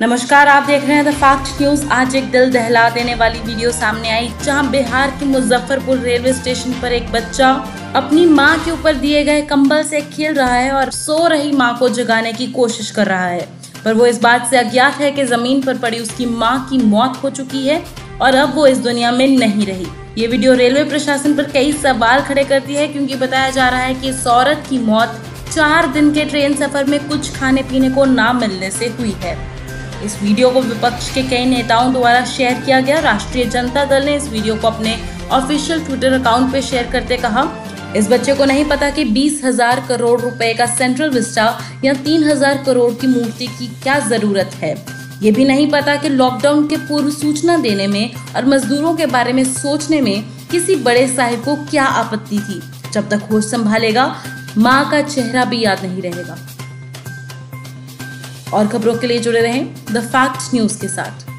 नमस्कार, आप देख रहे हैं द फैक्ट न्यूज़ आज एक दिल दहला देने वाली वीडियो सामने आई, जहाँ बिहार के मुजफ्फरपुर रेलवे स्टेशन पर एक बच्चा अपनी माँ के ऊपर दिए गए कंबल से खेल रहा है और सो रही माँ को जगाने की कोशिश कर रहा है। पर वो इस बात से अज्ञात है कि ज़मीन पर पड़ी उसकी माँ की मौत हो चुकी है और अब वो इस दुनिया में नहीं रही। ये वीडियो रेलवे प्रशासन पर कई सवाल खड़े करती है, क्योंकि बताया जा रहा है कि इस औरत की मौत चार दिन के ट्रेन सफ़र में कुछ खाने पीने को ना मिलने से हुई है। इस वीडियो को विपक्ष के कई नेताओं द्वारा शेयर किया गया। राष्ट्रीय जनता दल ने इस वीडियो को अपने ऑफिशियल ट्विटर अकाउंट पे शेयर करते कहा। इस बच्चे को नहीं पता कि बीस हज़ार करोड़ रुपए का सेंट्रल विस्टा या तीन हज़ार करोड़ की मूर्ति की क्या ज़रूरत है। ये भी नहीं पता कि लॉकडाउन के पूर्व सूचना देने में और मजदूरों के बारे में सोचने में किसी बड़े साहिब को क्या आपत्ति थी। जब तक होश संभालेगा, माँ का चेहरा भी याद नहीं रहेगा। और खबरों के लिए जुड़े रहें द फैक्ट न्यूज़ के साथ।